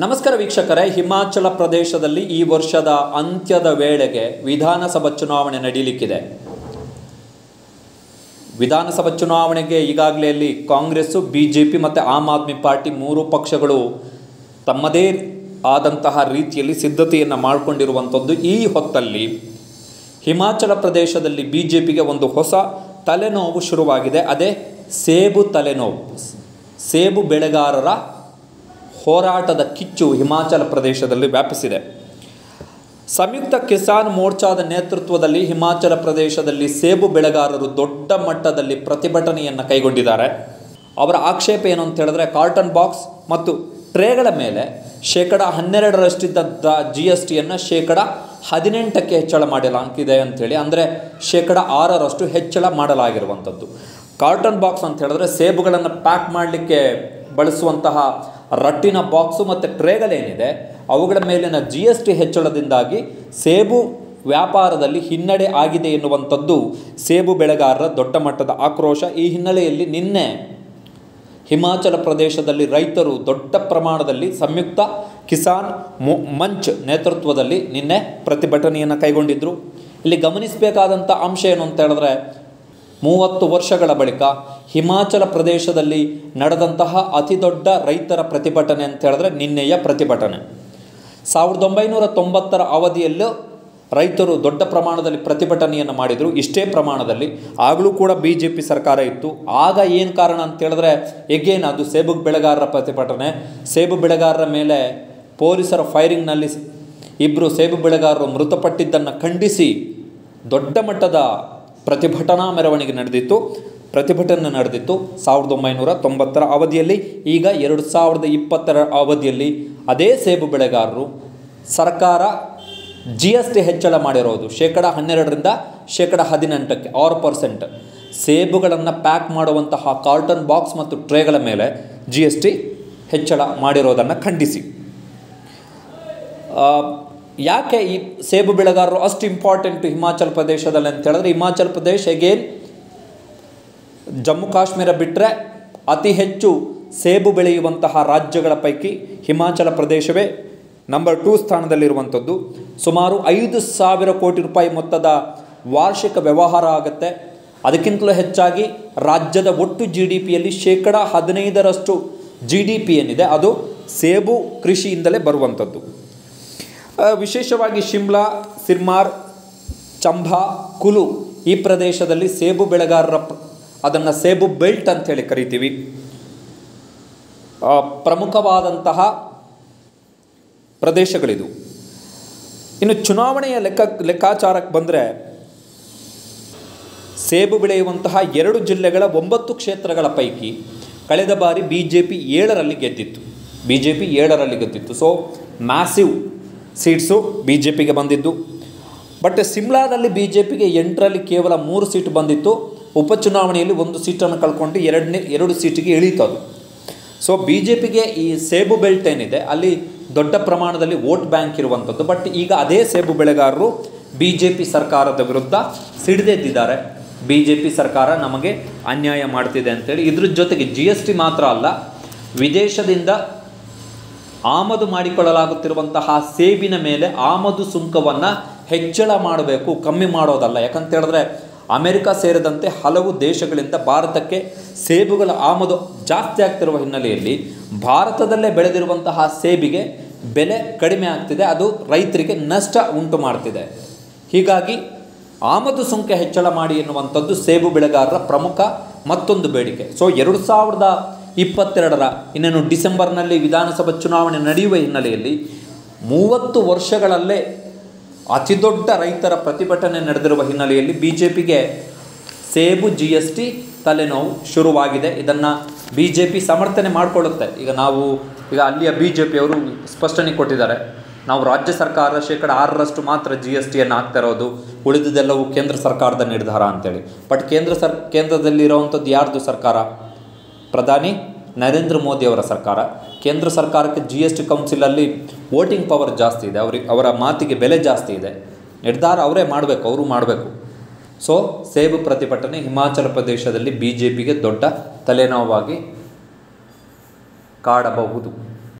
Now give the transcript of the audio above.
ನಮಸ್ಕಾರ ವೀಕ್ಷಕರೇ, ಹಿಮಾಚಲ ಪ್ರದೇಶದಲ್ಲಿ ಈ ವರ್ಷದ ಅಂತ್ಯದ ವೇಳೆಗೆ ವಿಧಾನಸಭಾ ಚುನಾವಣೆ ನಡೀಲಿಕ್ಕಿದೆ. ವಿಧಾನಸಭಾ ಚುನಾವಣೆಗೆ ಈಗಾಗಲೇ ಅಲ್ಲಿ ಕಾಂಗ್ರೆಸ್ಸು ಬಿ ಜೆ ಪಿ ಮತ್ತು ಆಮ್ ಆದ್ಮಿ ಪಾರ್ಟಿ ಮೂರು ಪಕ್ಷಗಳು ತಮ್ಮದೇ ಆದಂತಹ ರೀತಿಯಲ್ಲಿ ಸಿದ್ಧತೆಯನ್ನು ಮಾಡಿಕೊಂಡಿರುವಂಥದ್ದು. ಈ ಹೊತ್ತಲ್ಲಿ ಹಿಮಾಚಲ ಪ್ರದೇಶದಲ್ಲಿ ಬಿ ಜೆ ಪಿಗೆ ಒಂದು ಹೊಸ ತಲೆನೋವು ಶುರುವಾಗಿದೆ. ಅದೇ ಸೇಬು ತಲೆನೋವು. ಸೇಬು ಬೆಳೆಗಾರರ ಹೋರಾಟದ ಕಿಚ್ಚು ಹಿಮಾಚಲ ಪ್ರದೇಶದಲ್ಲಿ ವ್ಯಾಪಿಸಿದೆ. ಸಂಯುಕ್ತ ಕಿಸಾನ್ ಮೋರ್ಚಾದ ನೇತೃತ್ವದಲ್ಲಿ ಹಿಮಾಚಲ ಪ್ರದೇಶದಲ್ಲಿ ಸೇಬು ಬೆಳೆಗಾರರು ದೊಡ್ಡ ಮಟ್ಟದಲ್ಲಿ ಪ್ರತಿಭಟನೆಯನ್ನು ಕೈಗೊಂಡಿದ್ದಾರೆ. ಅವರ ಆಕ್ಷೇಪ ಏನು ಅಂತ ಹೇಳಿದ್ರೆ, ಕಾರ್ಟನ್ ಬಾಕ್ಸ್ ಮತ್ತು ಟ್ರೇಗಳ ಮೇಲೆ ಶೇಕಡ ಹನ್ನೆರಡರಷ್ಟಿದ್ದ ಜಿ ಎಸ್ ಟಿಯನ್ನು ಶೇಕಡ ಹದಿನೆಂಟಕ್ಕೆ ಹೆಚ್ಚಳ ಮಾಡಲಾಗಿದೆ ಅಂಥೇಳಿ ಅಂದರೆ ಶೇಕಡ ಆರರಷ್ಟು ಹೆಚ್ಚಳ ಮಾಡಲಾಗಿರುವಂಥದ್ದು ಕಾರ್ಟನ್ ಬಾಕ್ಸ್ ಅಂತ ಹೇಳಿದ್ರೆ, ಸೇಬುಗಳನ್ನು ಪ್ಯಾಕ್ ಮಾಡಲಿಕ್ಕೆ ಬಳಸುವಂತಹ ರಟ್ಟಿನ ಬಾಕ್ಸು ಮತ್ತು ಟ್ರೇಗಳೇನಿದೆ, ಅವುಗಳ ಮೇಲಿನ ಜಿ ಎಸ್ ಟಿ ಹೆಚ್ಚಳದಿಂದಾಗಿ ಸೇಬು ವ್ಯಾಪಾರದಲ್ಲಿ ಹಿನ್ನಡೆ ಆಗಿದೆ ಎನ್ನುವಂಥದ್ದು ಸೇಬು ಬೆಳೆಗಾರರ ದೊಡ್ಡ ಮಟ್ಟದ ಆಕ್ರೋಶ ಈ ಹಿನ್ನೆಲೆಯಲ್ಲಿ ನಿನ್ನೆ ಹಿಮಾಚಲ ಪ್ರದೇಶದಲ್ಲಿ ರೈತರು ದೊಡ್ಡ ಪ್ರಮಾಣದಲ್ಲಿ ಸಂಯುಕ್ತ ಕಿಸಾನ್ ಮಂಚ್ ನೇತೃತ್ವದಲ್ಲಿ ನಿನ್ನೆ ಪ್ರತಿಭಟನೆಯನ್ನು ಕೈಗೊಂಡಿದ್ದರು ಇಲ್ಲಿ ಗಮನಿಸಬೇಕಾದಂಥ ಅಂಶ ಏನು ಅಂತ ಹೇಳಿದ್ರೆ ಮೂವತ್ತು ವರ್ಷಗಳ ಬಳಿಕ ಹಿಮಾಚಲ ಪ್ರದೇಶದಲ್ಲಿ ನಡೆದಂತಹ ಅತಿ ದೊಡ್ಡ ರೈತರ ಪ್ರತಿಭಟನೆ ಅಂತ ಹೇಳಿದ್ರೆ ನಿನ್ನೆಯ ಪ್ರತಿಭಟನೆ. ಸಾವಿರದ ಒಂಬೈನೂರ ತೊಂಬತ್ತರ ಅವಧಿಯಲ್ಲೂ ರೈತರು ದೊಡ್ಡ ಪ್ರಮಾಣದಲ್ಲಿ ಪ್ರತಿಭಟನೆಯನ್ನು ಮಾಡಿದರು. ಇಷ್ಟೇ ಪ್ರಮಾಣದಲ್ಲಿ. ಆಗಲೂ ಕೂಡ ಬಿ ಜೆ ಪಿ ಸರ್ಕಾರ ಇತ್ತು. ಆಗ ಏನು ಕಾರಣ ಅಂತ ಹೇಳಿದ್ರೆ ಎಗೇನ್ ಅದು ಸೇಬು ಬೆಳೆಗಾರರ ಪ್ರತಿಭಟನೆ. ಸೇಬು ಬೆಳೆಗಾರರ ಮೇಲೆ ಪೊಲೀಸರ ಫೈರಿಂಗ್ನಲ್ಲಿ ಇಬ್ಬರು ಸೇಬು ಬೆಳೆಗಾರರು ಮೃತಪಟ್ಟಿದ್ದನ್ನು ಖಂಡಿಸಿ ದೊಡ್ಡ ಮಟ್ಟದ ಪ್ರತಿಭಟನಾ ಮೆರವಣಿಗೆ ನಡೆದಿತ್ತು. ಪ್ರತಿಭಟನೆ ನಡೆದಿತ್ತು. ಸಾವಿರದ ಒಂಬೈನೂರ ತೊಂಬತ್ತರ ಅವಧಿಯಲ್ಲಿ, ಈಗ ಎರಡು ಸಾವಿರದ ಇಪ್ಪತ್ತರ ಅವಧಿಯಲ್ಲಿ ಅದೇ ಸೇಬು ಬೆಳೆಗಾರರು ಸರ್ಕಾರ ಜಿ ಎಸ್ ಟಿ ಹೆಚ್ಚಳ ಮಾಡಿರೋದು. ಶೇಕಡ ಹನ್ನೆರಡರಿಂದ ಶೇಕಡ ಹದಿನೆಂಟಕ್ಕೆ, ಆರು ಪರ್ಸೆಂಟ್. ಸೇಬುಗಳನ್ನು ಪ್ಯಾಕ್ ಮಾಡುವಂತಹ ಕಾರ್ಟನ್ ಬಾಕ್ಸ್ ಮತ್ತು ಟ್ರೇಗಳ ಮೇಲೆ ಜಿ ಎಸ್ ಟಿ ಹೆಚ್ಚಳ ಮಾಡಿರೋದನ್ನು ಖಂಡಿಸಿ. ಯಾಕೆ ಈ ಸೇಬು ಬೆಳೆಗಾರರು ಅಷ್ಟು ಇಂಪಾರ್ಟೆಂಟ್ ಹಿಮಾಚಲ ಪ್ರದೇಶದಲ್ಲಿ ಅಂತ ಹೇಳಿದ್ರೆ, ಹಿಮಾಚಲ ಪ್ರದೇಶ ಎಗೇನ್ ಜಮ್ಮು ಕಾಶ್ಮೀರ ಬಿಟ್ಟರೆ ಅತಿ ಹೆಚ್ಚು ಸೇಬು ಬೆಳೆಯುವಂತಹ ರಾಜ್ಯಗಳ ಪೈಕಿ ಹಿಮಾಚಲ ಪ್ರದೇಶವೇ ನಂಬರ್ ಟೂ ಸ್ಥಾನದಲ್ಲಿರುವಂಥದ್ದು. ಸುಮಾರು ಐದು ಸಾವಿರ ಕೋಟಿ ರೂಪಾಯಿ ಮೊತ್ತದ ವಾರ್ಷಿಕ ವ್ಯವಹಾರ ಆಗುತ್ತೆ. ಅದಕ್ಕಿಂತಲೂ ಹೆಚ್ಚಾಗಿ ರಾಜ್ಯದ ಒಟ್ಟು ಜಿ ಡಿ ಪಿಯಲ್ಲಿ ಶೇಕಡ ಹದಿನೈದರಷ್ಟು ಜಿ ಡಿ ಪಿ ಏನಿದೆ, ಅದು ಸೇಬು ಕೃಷಿಯಿಂದಲೇ ಬರುವಂಥದ್ದು. ವಿಶೇಷವಾಗಿ ಶಿಮ್ಲಾ, ಸಿರ್ಮಾರ್ ಚಂಬಾ ಕುಲು ಈ ಪ್ರದೇಶದಲ್ಲಿ ಸೇಬು ಬೆಳೆಗಾರರ ಅದನ್ನು ಸೇಬು ಬೆಲ್ಟ್ ಅಂತೇಳಿ ಕರಿತೀವಿ. ಪ್ರಮುಖವಾದಂತಹ ಪ್ರದೇಶಗಳಿದು. ಇನ್ನು ಚುನಾವಣೆಯ ಲೆಕ್ಕ, ಲೆಕ್ಕಾಚಾರಕ್ಕೆ ಬಂದರೆ ಸೇಬು ಬೆಳೆಯುವಂತಹ ಎರಡು ಜಿಲ್ಲೆಗಳ ಒಂಬತ್ತು ಕ್ಷೇತ್ರಗಳ ಪೈಕಿ ಕಳೆದ ಬಾರಿ ಬಿ ಜೆ ಪಿ ಏಳರಲ್ಲಿ ಗೆದ್ದಿತ್ತು. ಬಿ ಜೆ ಪಿ ಏಳರಲ್ಲಿ ಗೆದ್ದಿತ್ತು. So massive seats B J ಪಿಗೆ ಬಂದಿದ್ದು. ಬಟ್ ಸಿಮ್ಲಾದಲ್ಲಿ ಬಿ ಜೆ ಪಿಗೆ ಎಂಟರಲ್ಲಿ ಕೇವಲ ಮೂರು ಸೀಟ್ ಬಂದಿತ್ತು. ಉಪಚುನಾವಣೆಯಲ್ಲಿ ಒಂದು ಸೀಟನ್ನು ಕಳ್ಕೊಂಡು ಎರಡನೇ, ಎರಡು ಸೀಟಿಗೆ ಇಳೀತು ಸೊ ಬಿ ಜೆ ಪಿಗೆ ಈ ಸೇಬು ಬೆಲ್ಟ್ ಏನಿದೆ, ಅಲ್ಲಿ ದೊಡ್ಡ ಪ್ರಮಾಣದಲ್ಲಿ ವೋಟ್ ಬ್ಯಾಂಕ್ ಇರುವಂಥದ್ದು. ಬಟ್ ಈಗ ಅದೇ ಸೇಬು ಬೆಳೆಗಾರರು ಬಿ ಜೆ ಪಿ ಸರ್ಕಾರದ ವಿರುದ್ಧ ಸಿಡಿದೆದ್ದಿದ್ದಾರೆ ಬಿ ಜೆ ಪಿ ಸರ್ಕಾರ ನಮಗೆ ಅನ್ಯಾಯ ಮಾಡ್ತಿದೆ ಅಂತೇಳಿ. ಇದ್ರ ಜೊತೆಗೆ ಜಿ ಎಸ್ ಟಿ ಮಾತ್ರ ಅಲ್ಲ, ವಿದೇಶದಿಂದ ಆಮದು ಮಾಡಿಕೊಳ್ಳಲಾಗುತ್ತಿರುವಂತಹ ಸೇಬಿನ ಮೇಲೆ ಆಮದು ಸುಂಕವನ್ನು ಹೆಚ್ಚಳ ಮಾಡಬೇಕು, ಕಮ್ಮಿ ಮಾಡೋದಲ್ಲ. ಯಾಕಂತ ಹೇಳಿದ್ರೆ ಅಮೆರಿಕ ಸೇರಿದಂತೆ ಹಲವು ದೇಶಗಳಿಂದ ಭಾರತಕ್ಕೆ ಸೇಬುಗಳ ಆಮದು ಜಾಸ್ತಿ ಆಗ್ತಿರುವ ಹಿನ್ನೆಲೆಯಲ್ಲಿ ಭಾರತದಲ್ಲೇ ಬೆಳೆದಿರುವಂತಹ ಸೇಬಿಗೆ ಬೆಲೆ ಕಡಿಮೆ ಆಗ್ತಿದೆ, ಅದು ರೈತರಿಗೆ ನಷ್ಟ ಉಂಟು ಮಾಡ್ತಿದೆ. ಹೀಗಾಗಿ ಆಮದು ಸುಂಕ ಹೆಚ್ಚಳ ಮಾಡಿ ಎನ್ನುವಂಥದ್ದು ಸೇಬು ಬೆಳೆಗಾರರ ಪ್ರಮುಖ ಮತ್ತೊಂದು ಬೇಡಿಕೆ. ಸೊ ಎರಡು ಸಾವಿರದ ಇಪ್ಪತ್ತೆರಡರ, ಇನ್ನೇನು ಡಿಸೆಂಬರ್ನಲ್ಲಿ ವಿಧಾನಸಭಾ ಚುನಾವಣೆ ನಡೆಯುವ ಹಿನ್ನೆಲೆಯಲ್ಲಿ ಮೂವತ್ತು ವರ್ಷಗಳಲ್ಲೇ ಅತಿದೊಡ್ಡ ರೈತರ ಪ್ರತಿಭಟನೆ ನಡೆದಿರುವ ಹಿನ್ನೆಲೆಯಲ್ಲಿ ಬಿ ಜೆ ಪಿಗೆ ಸೇಬು ಜಿ ಎಸ್ ಟಿ ತಲೆನೋವು ಶುರುವಾಗಿದೆ. ಇದನ್ನು ಬಿ ಜೆ ಪಿ ಸಮರ್ಥನೆ ಮಾಡಿಕೊಳ್ಳುತ್ತೆ. ಈಗ ನಾವು, ಈಗ ಅಲ್ಲಿಯ ಬಿ ಜೆ ಪಿಯವರು ಸ್ಪಷ್ಟನೆ ಕೊಟ್ಟಿದ್ದಾರೆ. ನಾವು ರಾಜ್ಯ ಸರ್ಕಾರ ಶೇಕಡ ಆರರಷ್ಟು ಮಾತ್ರ ಜಿ ಎಸ್ ಟಿಯನ್ನು ಹಾಕ್ತಾ ಇರೋದು. ಉಳಿದಿದ್ದೆಲ್ಲವೂ ಕೇಂದ್ರ ಸರ್ಕಾರದ ನಿರ್ಧಾರ ಅಂತೇಳಿ. ಬಟ್ ಕೇಂದ್ರ ಸರ್, ಕೇಂದ್ರದಲ್ಲಿರುವಂಥದ್ದು ಯಾರ್ದು ಸರ್ಕಾರ? ಪ್ರಧಾನಿ ನರೇಂದ್ರ ಮೋದಿ ಅವರ ಸರ್ಕಾರ. ಕೇಂದ್ರ ಸರ್ಕಾರಕ್ಕೆ ಜಿ ಎಸ್ ಟಿ ಕೌನ್ಸಿಲಲ್ಲಿ ವೋಟಿಂಗ್ ಪವರ್ ಜಾಸ್ತಿ ಇದೆ. ಅವ್ರಿಗೆ ಅವರ ಮಾತಿಗೆ ಬೆಲೆ ಜಾಸ್ತಿ ಇದೆ. ನಿರ್ಧಾರ ಅವರೇ ಮಾಡಬೇಕು, ಅವರು ಮಾಡಬೇಕು. ಸೊ ಸೇಬು ಪ್ರತಿಭಟನೆ ಹಿಮಾಚಲ ಪ್ರದೇಶದಲ್ಲಿ ಬಿ ಜೆ ಪಿಗೆ ದೊಡ್ಡ ತಲೆನೋವಾಗಿ ಕಾಡಬಹುದು.